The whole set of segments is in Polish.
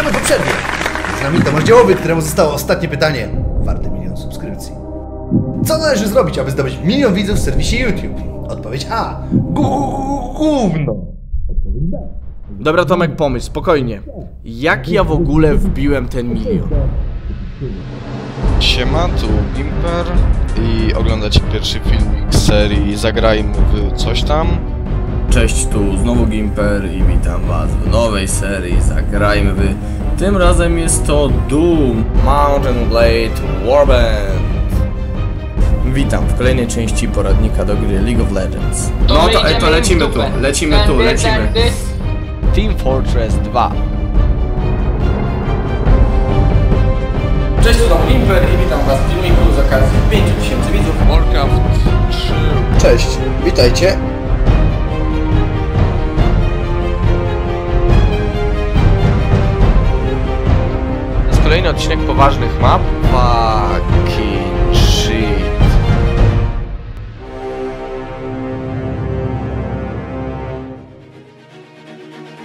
Witamy po przerwie. Z nami Tomasz Działowy, któremu zostało ostatnie pytanie. Warte milion subskrypcji. Co należy zrobić, aby zdobyć milion widzów w serwisie YouTube? Odpowiedź A. Gówno. Dobra Tomek, pomyśl, spokojnie. Jak ja w ogóle wbiłem ten milion? Siema, tu Gimper i oglądacie pierwszy filmik z serii Zagrajmy w coś tam. Cześć, tu znowu Gimper i witam was w nowej serii Zagrajmy w... Tym razem jest to Doom Mountain Blade Warband. Witam w kolejnej części poradnika do gry League of Legends. No to, idziemy to im lecimy tu, lecimy tu, lecimy. Team Fortress 2. Cześć, tu znowu Gimper i witam was w filmiku z okazji 5000 widzów. Warcraft 3. Cześć, witajcie. Kolejny odcinek poważnych map. Fucking shit.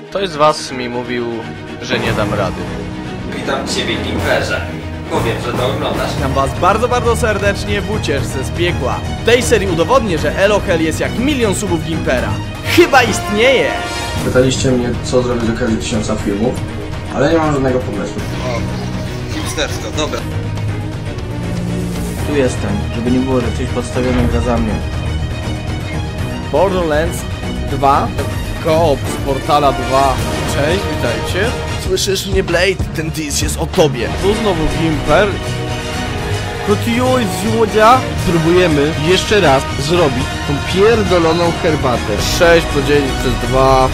Ktoś z was mi mówił, że nie dam rady. Witam Ciebie, Gimperze. Mówię, że to oglądasz. Witam was bardzo, bardzo serdecznie w ucieczce z piekła. W tej serii udowodnię, że Elohel jest jak milion subów Gimpera. Chyba istnieje! Pytaliście mnie, co zrobić z okazji tysiąca filmów, ale nie mam żadnego pomysłu. Hipsterstwo, dobra. Tu jestem, żeby nie było, że coś podstawionego za mnie. Borderlands 2 Koop z Portala 2 Cześć, witajcie. Słyszysz mnie Blade? Ten dis jest o tobie. Tu znowu Gimper. Kotiuj z Łodzia Spróbujemy jeszcze raz zrobić tą pierdoloną herbatę. 6 podzielić przez 2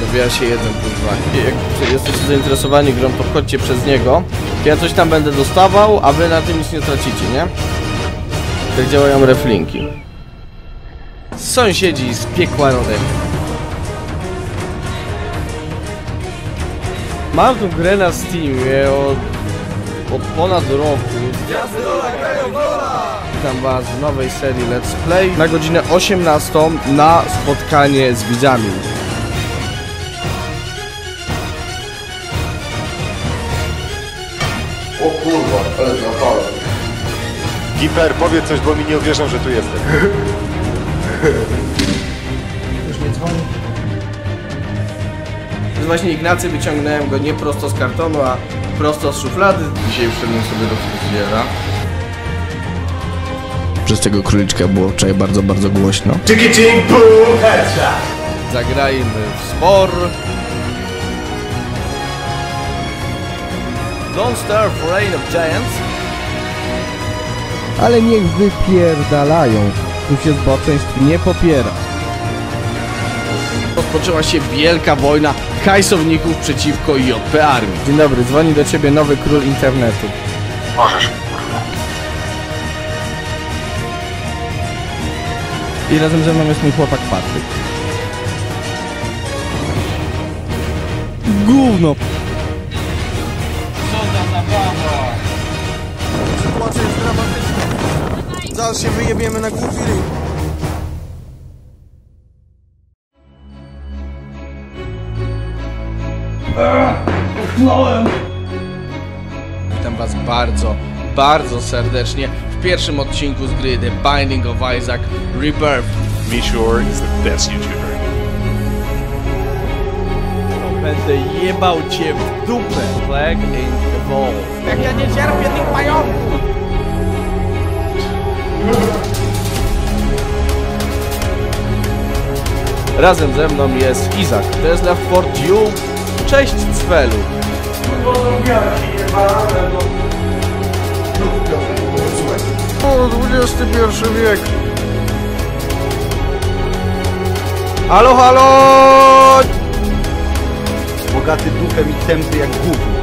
Dowija się 1 plus 2 Jak jesteście zainteresowani grą, to wchodźcie przez niego Ja coś tam będę dostawał, a wy na tym nic nie tracicie, nie? Tak działają reflinki Sąsiedzi z piekła rodem. Mam tą grę na Steamie od, od ponad roku. Witam was w nowej serii Let's Play na godzinę 18 na spotkanie z widzami. O kurwa, ale złapałem. Giper, powiedz coś, bo mi nie uwierzą, że tu jestem. Już nie dzwoni? To jest właśnie Ignacy, wyciągnąłem go nie prosto z kartonu, a prosto z szuflady. Dzisiaj wszedłem sobie do fryzjera. Przez tego króliczka było wczoraj bardzo, bardzo głośno. Zagrajmy w spor. Don't Star for Reign of Giants. ale niech wypierdalają. Tu się zboczeństw nie popiera. Rozpoczęła się wielka wojna hajsowników przeciwko JP Armii. Dzień dobry, dzwoni do ciebie nowy król internetu. I razem ze mną jest mój chłopak Patryk. Gówno! Sytuacja jest dramatyczna. Zaraz się wyjebiemy na głupi ryj. Witam was bardzo, bardzo serdecznie w pierwszym odcinku z gry The Binding of Isaac Rebirth. Mishore is the best YouTuber. Będę jebał cię w dupę. Flag and Evolve. Jak ja nie cierpię tych pająków! Razem ze mną jest Izak. To jest Left 4 Dew. Cześć Cwelu. O, XXI wiek. Halo, halo! Bogaty duchem i tępy jak gówno.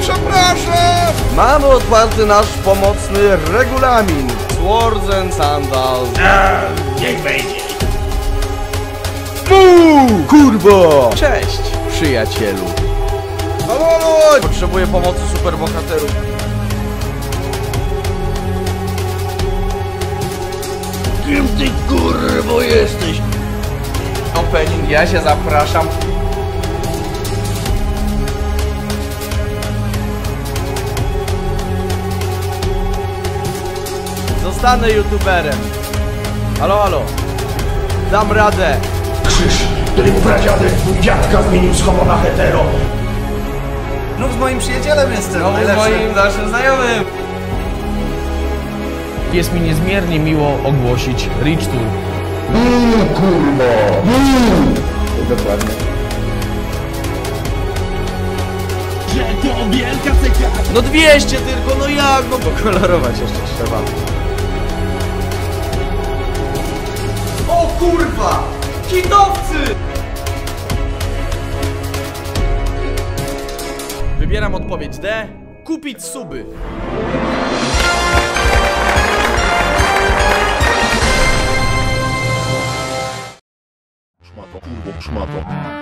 Przepraszam! Mamy otwarty nasz pomocny regulamin. Swords and Sandals. niech będzie. Kurwa! Cześć, przyjacielu. Halo, halo! Potrzebuję pomocy superbohaterów. Kim ty kurwo jesteś? Opening, ja się zapraszam. Zostanę youtuberem. Halo, halo. Dam radę. No z moim przyjacielem jestem. No, z moim dalszym znajomym. Jest mi niezmiernie miło ogłosić Rich Tour. Dokładnie. No 200 tylko, no jak? No pokolorować jeszcze trzeba. Kurwa! Kitowcy! Wybieram odpowiedź D. Kupić suby. Szmato, kurwo, szmato.